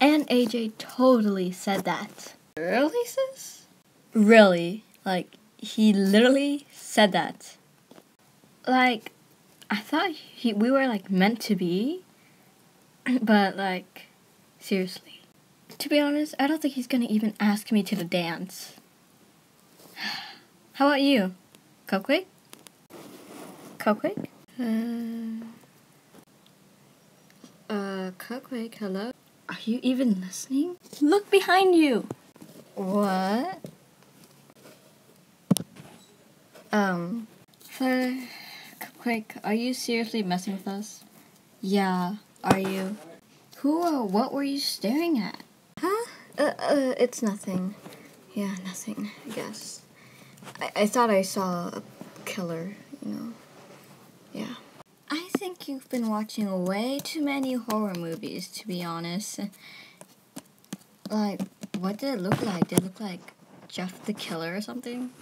And AJ totally said that. Really, sis? Really? Like, he literally said that. Like, I thought he, we were like meant to be, but like, seriously. To be honest, I don't think he's gonna even ask me to the dance. How about you? Cupquake? Cupquake? Uh, uh, Cupquake, hello? Are you even listening? Look behind you! What? Um, Cupquake, are you seriously messing with us? Yeah, are you? Who or what were you staring at? Huh? Uh, uh, it's nothing. Yeah, nothing, I guess. I, I thought I saw a killer, you know. Yeah. You've been watching way too many horror movies, to be honest. Like, what did it look like? Did it look like Jeff the Killer or something?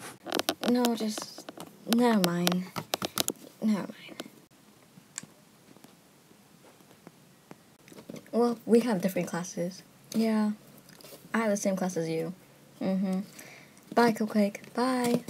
No, just. Never mind. Never mind. Well, we have different classes. Yeah. I have the same class as you. Mm hmm. Bye, Cupquake. Bye.